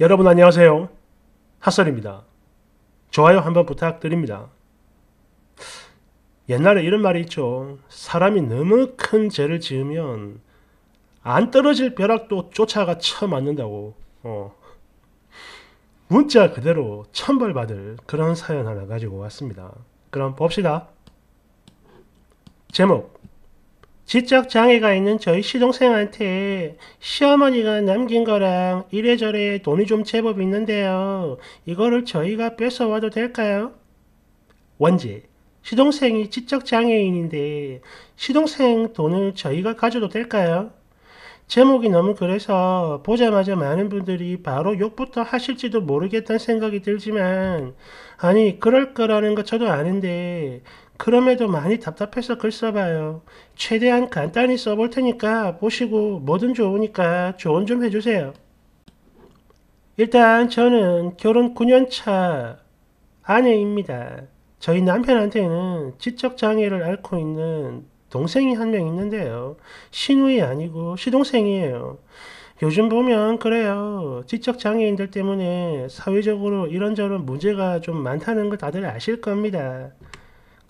여러분 안녕하세요. 핫설입니다. 좋아요 한번 부탁드립니다. 옛날에 이런 말이 있죠. 사람이 너무 큰 죄를 지으면 안 떨어질 벼락도 쫓아가 쳐맞는다고. 어. 문자 그대로 천벌받을 그런 사연 하나 가지고 왔습니다. 그럼 봅시다. 제목 지적 장애가 있는 저희 시동생한테 시어머니가 남긴 거랑 이래저래 돈이 좀 제법 있는데요. 이거를 저희가 뺏어와도 될까요? 원제 시동생이 지적 장애인인데 시동생 돈을 저희가 가져도 될까요? 제목이 너무 그래서 보자마자 많은 분들이 바로 욕부터 하실지도 모르겠다는 생각이 들지만 아니 그럴 거라는 거 저도 아는데 그럼에도 많이 답답해서 글 써봐요. 최대한 간단히 써볼 테니까 보시고 뭐든 좋으니까 조언 좀 해주세요. 일단 저는 결혼 9년차 아내입니다. 저희 남편한테는 지적 장애를 앓고 있는 동생이 한 명 있는데요. 신우이 아니고 시동생이에요. 요즘 보면 그래요. 지적 장애인들 때문에 사회적으로 이런저런 문제가 좀 많다는 걸 다들 아실 겁니다.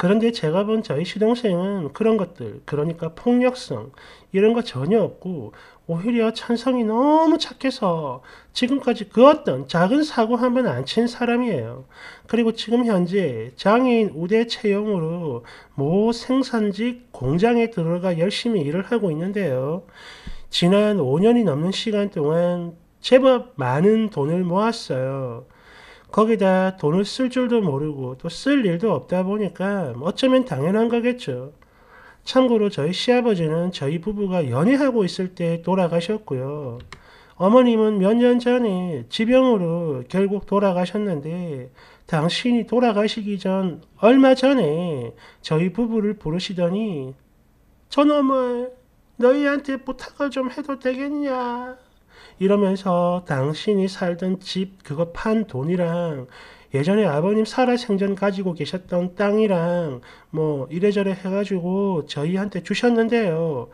그런데 제가 본 저희 시동생은 그런 것들, 그러니까 폭력성, 이런 거 전혀 없고, 오히려 찬성이 너무 착해서 지금까지 그 어떤 작은 사고 한 번 안 친 사람이에요. 그리고 지금 현재 장애인 우대 채용으로 모 생산직 공장에 들어가 열심히 일을 하고 있는데요. 지난 5년이 넘는 시간 동안 제법 많은 돈을 모았어요. 거기다 돈을 쓸 줄도 모르고 또 쓸 일도 없다 보니까 어쩌면 당연한 거겠죠. 참고로 저희 시아버지는 저희 부부가 연애하고 있을 때 돌아가셨고요. 어머님은 몇 년 전에 지병으로 결국 돌아가셨는데 당신이 돌아가시기 전 얼마 전에 저희 부부를 부르시더니 저놈을 너희한테 부탁을 좀 해도 되겠냐 이러면서 당신이 살던 집 그거 판 돈이랑 예전에 아버님 살아생전 가지고 계셨던 땅이랑 뭐 이래저래 해가지고 저희한테 주셨는데요.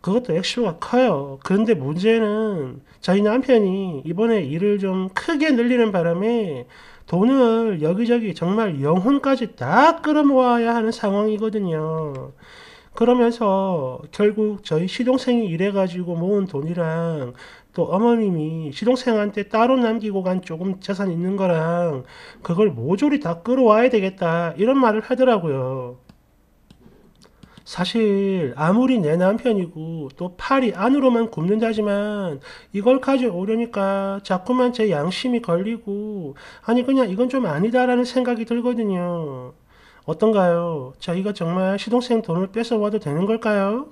그것도 액수가 커요. 그런데 문제는 저희 남편이 이번에 일을 좀 크게 늘리는 바람에 돈을 여기저기 정말 영혼까지 다 끌어모아야 하는 상황이거든요. 그러면서 결국 저희 시동생이 일해가지고 모은 돈이랑 또 어머님이 시동생한테 따로 남기고 간 조금 재산 있는 거랑 그걸 모조리 다 끌어와야 되겠다 이런 말을 하더라고요. 사실 아무리 내 남편이고 또 팔이 안으로만 굽는다지만 이걸 가져오려니까 자꾸만 제 양심이 걸리고 아니 그냥 이건 좀 아니다라는 생각이 들거든요. 어떤가요? 저희가 정말 시동생 돈을 뺏어와도 되는 걸까요?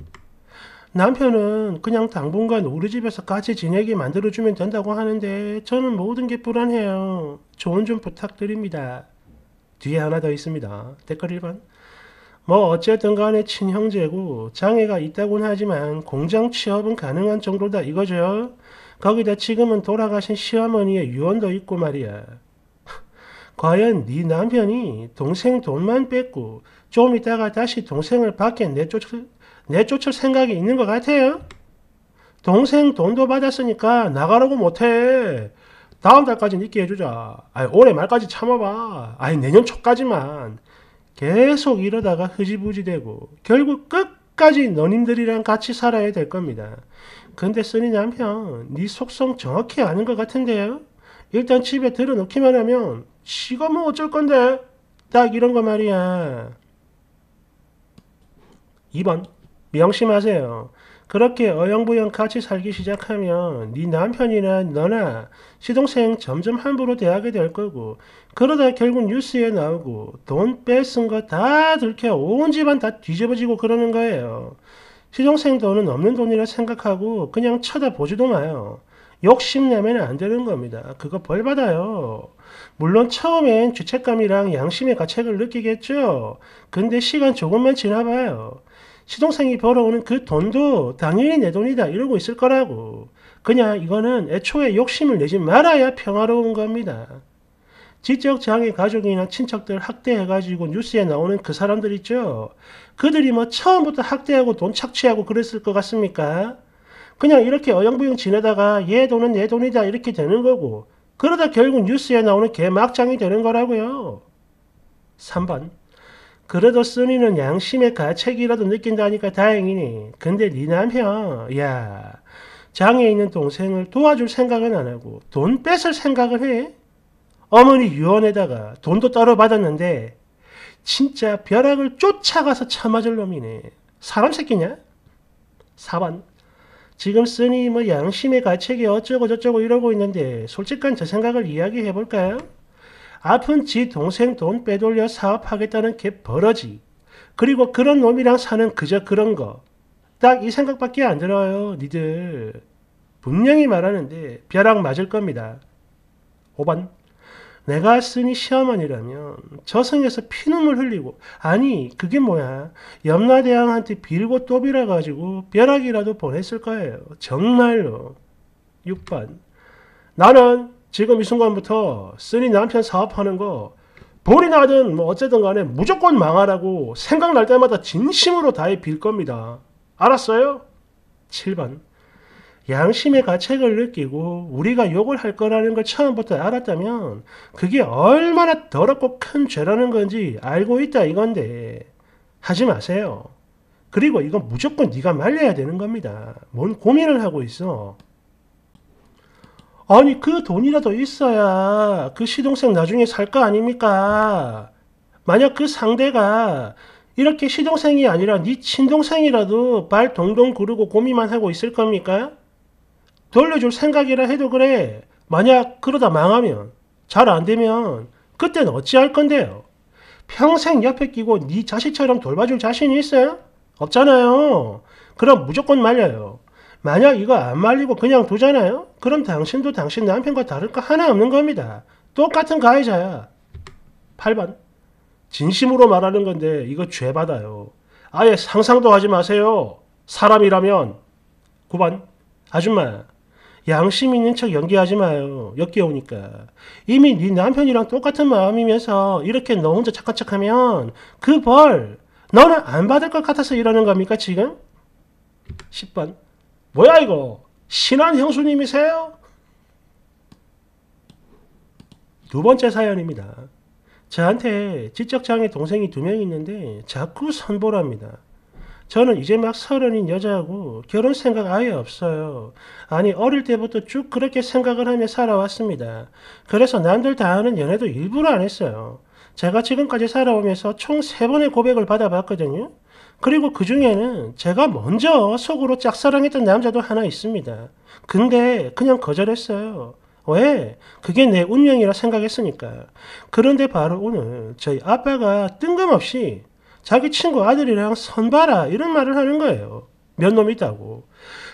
남편은 그냥 당분간 우리 집에서 같이 지내게 만들어주면 된다고 하는데 저는 모든 게 불안해요. 조언 좀 부탁드립니다. 뒤에 하나 더 있습니다. 댓글 1번. 뭐 어쨌든 간에 친형제고 장애가 있다곤 하지만 공장 취업은 가능한 정도다 이거죠. 거기다 지금은 돌아가신 시어머니의 유언도 있고 말이야. 과연 네 남편이 동생 돈만 뺏고 좀 있다가 다시 동생을 밖에 내쫓을, 내쫓을 생각이 있는 것 같아요? 동생 돈도 받았으니까 나가라고 못해. 다음 달까지는 있게 해주자. 아이, 올해 말까지 참아봐. 아이, 내년 초까지만. 계속 이러다가 흐지부지 되고 결국 끝까지 너님들이랑 같이 살아야 될 겁니다. 근데 쓰니 남편, 네 속성 정확히 아는 것 같은데요? 일단 집에 들어놓기만 하면 지가 뭐 어쩔 건데 딱 이런 거 말이야. 2번 명심하세요. 그렇게 어영부영 같이 살기 시작하면 네 남편이나 너나 시동생 점점 함부로 대하게 될 거고 그러다 결국 뉴스에 나오고 돈 뺏은 거 다 들켜 온 집안 다 뒤집어지고 그러는 거예요. 시동생 돈은 없는 돈이라 생각하고 그냥 쳐다보지도 마요. 욕심내면 안 되는 겁니다. 그거 벌 받아요. 물론 처음엔 죄책감이랑 양심의 가책을 느끼겠죠. 근데 시간 조금만 지나봐요. 시동생이 벌어오는 그 돈도 당연히 내 돈이다 이러고 있을 거라고. 그냥 이거는 애초에 욕심을 내지 말아야 평화로운 겁니다. 지적 장애 가족이나 친척들 학대해가지고 뉴스에 나오는 그 사람들 있죠. 그들이 뭐 처음부터 학대하고 돈 착취하고 그랬을 것 같습니까? 그냥 이렇게 어영부영 지내다가 얘 돈은 내 돈이다 이렇게 되는 거고 그러다 결국 뉴스에 나오는 개막장이 되는 거라고요. 3번 그래도 써니는 양심의 가책이라도 느낀다니까 다행이니. 근데 네 남편, 야, 장에 있는 동생을 도와줄 생각은 안 하고 돈 뺏을 생각을 해. 어머니 유언에다가 돈도 따로 받았는데 진짜 벼락을 쫓아가서 참아줄 놈이네. 사람 새끼냐? 4번. 지금 쓰니 뭐 양심의 가책이 어쩌고 저쩌고 이러고 있는데 솔직한 저 생각을 이야기해 볼까요? 아픈 지 동생 돈 빼돌려 사업하겠다는 개 버러지. 그리고 그런 놈이랑 사는 그저 그런 거. 딱 이 생각밖에 안 들어요, 니들. 분명히 말하는데 벼락 맞을 겁니다. 5번. 내가 쓰니 시어머니라면 저승에서 피눈물 흘리고 아니 그게 뭐야 염라대왕한테 빌고 또 빌어가지고 벼락이라도 보냈을 거예요. 정말로. 6번. 나는 지금 이 순간부터 쓰니 남편 사업하는 거 볼이 나든 뭐 어쨌든 간에 무조건 망하라고 생각날 때마다 진심으로 다해 빌 겁니다. 알았어요? 7번. 양심의 가책을 느끼고 우리가 욕을 할 거라는 걸 처음부터 알았다면 그게 얼마나 더럽고 큰 죄라는 건지 알고 있다 이건데 하지 마세요. 그리고 이건 무조건 네가 말려야 되는 겁니다. 뭔 고민을 하고 있어. 아니 그 돈이라도 있어야 그 시동생 나중에 살 거 아닙니까? 만약 그 상대가 이렇게 시동생이 아니라 네 친동생이라도 발 동동 구르고 고민만 하고 있을 겁니까? 돌려줄 생각이라 해도 그래. 만약 그러다 망하면 잘 안 되면 그땐 어찌할 건데요? 평생 옆에 끼고 네 자식처럼 돌봐줄 자신이 있어요? 없잖아요. 그럼 무조건 말려요. 만약 이거 안 말리고 그냥 두잖아요? 그럼 당신도 당신 남편과 다를 거 하나 없는 겁니다. 똑같은 가해자야. 8번. 진심으로 말하는 건데 이거 죄 받아요. 아예 상상도 하지 마세요. 사람이라면. 9번. 아줌마. 양심 있는 척 연기하지 마요. 역겨우니까. 이미 네 남편이랑 똑같은 마음이면서 이렇게 너 혼자 착한 척하면 그 벌 너는 안 받을 것 같아서 이러는 겁니까 지금? 10번. 뭐야 이거? 신한 형수님이세요? 두 번째 사연입니다. 저한테 지적장애 동생이 두 명 있는데 자꾸 선보랍니다. 저는 이제 막 서른인 여자하고 결혼 생각 아예 없어요. 아니 어릴 때부터 쭉 그렇게 생각을 하며 살아왔습니다. 그래서 남들 다 하는 연애도 일부러 안 했어요. 제가 지금까지 살아오면서 총 세 번의 고백을 받아봤거든요. 그리고 그 중에는 제가 먼저 속으로 짝사랑했던 남자도 하나 있습니다. 근데 그냥 거절했어요. 왜? 그게 내 운명이라 생각했으니까. 그런데 바로 오늘 저희 아빠가 뜬금없이 자기 친구 아들이랑 선봐라 이런 말을 하는 거예요. 몇 놈 있다고.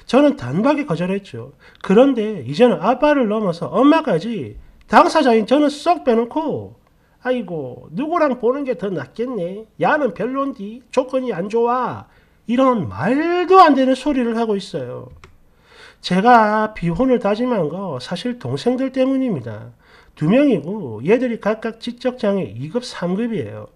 저는 단박에 거절했죠. 그런데 이제는 아빠를 넘어서 엄마까지 당사자인 저는 쏙 빼놓고 아이고 누구랑 보는 게 더 낫겠네. 야는 별론디. 조건이 안 좋아. 이런 말도 안 되는 소리를 하고 있어요. 제가 비혼을 다짐한 거 사실 동생들 때문입니다. 두 명이고 얘들이 각각 지적장애 2급, 3급이에요.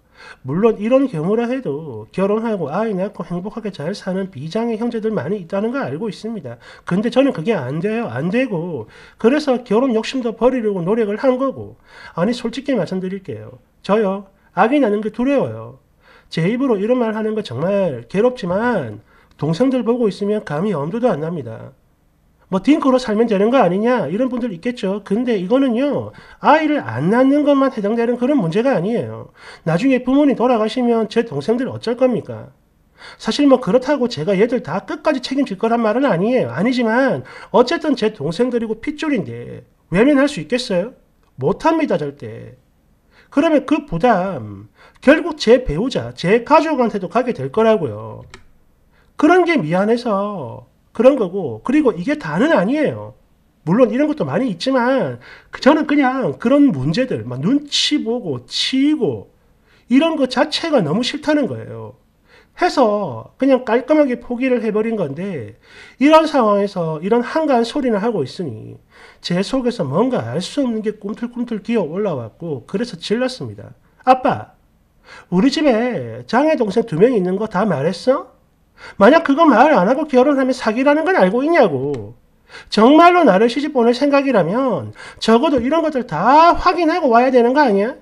물론 이런 경우라 해도 결혼하고 아이 낳고 행복하게 잘 사는 비장의 형제들 많이 있다는 걸 알고 있습니다. 근데 저는 그게 안 돼요. 안 되고 그래서 결혼 욕심도 버리려고 노력을 한 거고 아니 솔직히 말씀드릴게요. 저요. 아기 낳는 게 두려워요. 제 입으로 이런 말 하는 거 정말 괴롭지만 동생들 보고 있으면 감히 엄두도 안 납니다. 뭐 딩크로 살면 되는 거 아니냐 이런 분들 있겠죠. 근데 이거는요 아이를 안 낳는 것만 해당되는 그런 문제가 아니에요. 나중에 부모님 돌아가시면 제 동생들 어쩔 겁니까? 사실 뭐 그렇다고 제가 얘들 다 끝까지 책임질 거란 말은 아니에요. 아니지만 어쨌든 제 동생들이고 핏줄인데 외면할 수 있겠어요? 못합니다 절대. 그러면 그 부담 결국 제 배우자, 제 가족한테도 가게 될 거라고요. 그런 게 미안해서 그런 거고 그리고 이게 다는 아니에요. 물론 이런 것도 많이 있지만 저는 그냥 그런 문제들 막 눈치 보고 치고 이런 것 자체가 너무 싫다는 거예요. 해서 그냥 깔끔하게 포기를 해버린 건데 이런 상황에서 이런 한가한 소리를 하고 있으니 제 속에서 뭔가 알 수 없는 게 꿈틀꿈틀 기어 올라왔고 그래서 질렀습니다. 아빠 우리 집에 장애 동생 두 명 있는 거 다 말했어? 만약 그거 말 안 하고 결혼하면 사기라는 건 알고 있냐고. 정말로 나를 시집 보낼 생각이라면 적어도 이런 것들 다 확인하고 와야 되는 거 아니야?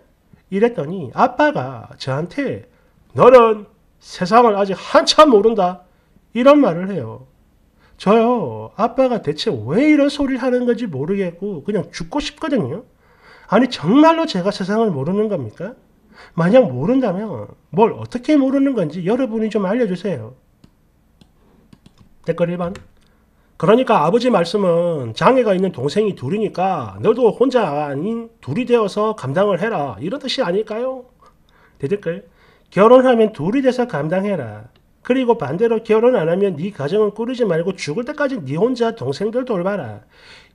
이랬더니 아빠가 저한테 너는 세상을 아직 한참 모른다. 이런 말을 해요. 저요, 아빠가 대체 왜 이런 소리를 하는 건지 모르겠고 그냥 죽고 싶거든요. 아니 정말로 제가 세상을 모르는 겁니까? 만약 모른다면 뭘 어떻게 모르는 건지 여러분이 좀 알려주세요. 댓글 1번. 그러니까 아버지 말씀은 장애가 있는 동생이 둘이니까 너도 혼자 아닌 둘이 되어서 감당을 해라. 이런 뜻이 아닐까요? 대댓글. 결혼하면 둘이 돼서 감당해라. 그리고 반대로 결혼 안 하면 네 가정은 꾸리지 말고 죽을 때까지 네 혼자 동생들 돌봐라.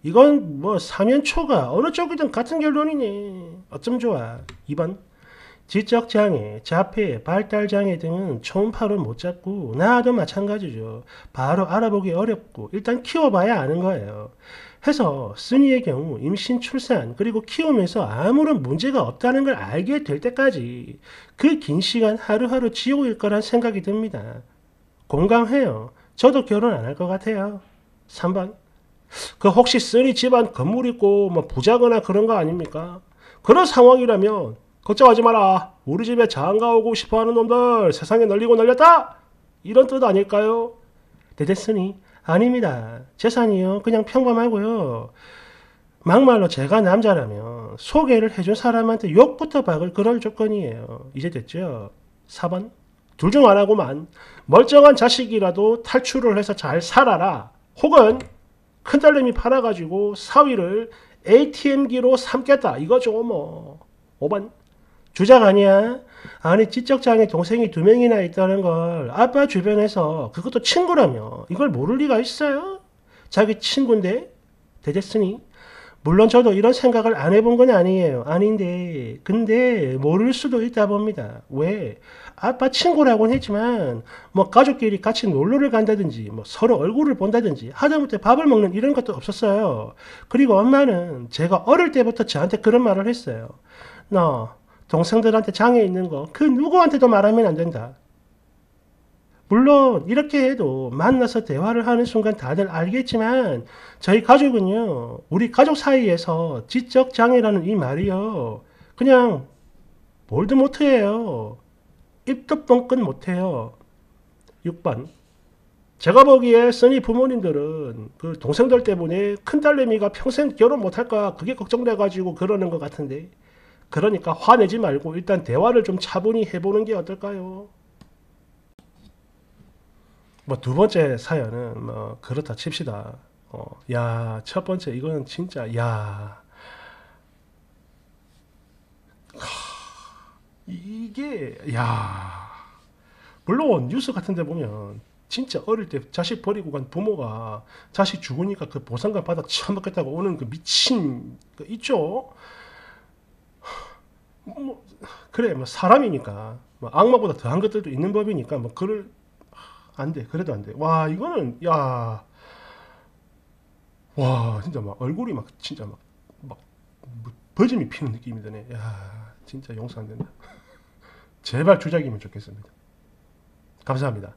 이건 뭐 사면초가 어느 쪽이든 같은 결론이네. 어쩜 좋아. 2번. 지적 장애, 자폐, 발달 장애 등은 초음파로 못 잡고 나도 마찬가지죠. 바로 알아보기 어렵고 일단 키워봐야 아는 거예요. 해서 순이의 경우 임신, 출산 그리고 키우면서 아무런 문제가 없다는 걸 알게 될 때까지 그 긴 시간 하루하루 지옥일 거란 생각이 듭니다. 공감해요. 저도 결혼 안 할 것 같아요. 3번. 그 혹시 쓰니 집안 건물 있고 뭐 부자거나 그런 거 아닙니까? 그런 상황이라면 걱정하지 마라. 우리 집에 장가 오고 싶어 하는 놈들 세상에 널리고 널렸다. 이런 뜻 아닐까요? 대대스니 아닙니다. 재산이요. 그냥 평범하고요. 막말로 제가 남자라면 소개를 해준 사람한테 욕부터 박을 그럴 조건이에요. 이제 됐죠? 4번. 둘 중 하나고만 멀쩡한 자식이라도 탈출을 해서 잘 살아라. 혹은 큰딸내미 팔아가지고 사위를 ATM기로 삼겠다. 이거죠 뭐. 5번. 주작 아니야? 아니 지적장애 동생이 두 명이나 있다는 걸 아빠 주변에서 그것도 친구라며 이걸 모를 리가 있어요? 자기 친구인데 대됐으니 물론 저도 이런 생각을 안 해본 건 아니에요. 아닌데 근데 모를 수도 있다 봅니다. 왜? 아빠 친구라고는 했지만 뭐 가족끼리 같이 놀러를 간다든지 뭐 서로 얼굴을 본다든지 하다못해 밥을 먹는 이런 것도 없었어요. 그리고 엄마는 제가 어릴 때부터 저한테 그런 말을 했어요. 너 동생들한테 장애 있는 거 그 누구한테도 말하면 안 된다. 물론 이렇게 해도 만나서 대화를 하는 순간 다들 알겠지만 저희 가족은요 우리 가족 사이에서 지적 장애라는 이 말이요 그냥 볼드 못해요. 입도 뻥끗 못해요. 6번. 제가 보기에 써니 부모님들은 그 동생들 때문에 큰딸내미가 평생 결혼 못할까 그게 걱정돼가지고 그러는 것 같은데 그러니까 화내지 말고 일단 대화를 좀 차분히 해보는 게 어떨까요? 뭐 두 번째 사연은 뭐 그렇다 칩시다. 어, 야, 첫 번째 이거는 진짜 야. 이게 야. 물론 뉴스 같은 데 보면 진짜 어릴 때 자식 버리고 간 부모가 자식 죽으니까 그 보상금 받아 처먹겠다고 오는 그 미친 그 있죠. 뭐 그래 뭐 사람이니까 뭐 악마보다 더한 것들도 있는 법이니까 뭐 그럴 안 돼. 그래도 안 돼. 와, 이거는, 야. 와, 진짜 막 얼굴이 막, 진짜 막, 막, 뭐 버짐이 피는 느낌이 드네. 야, 진짜 용서 안 된다. 제발 주작이면 좋겠습니다. 감사합니다.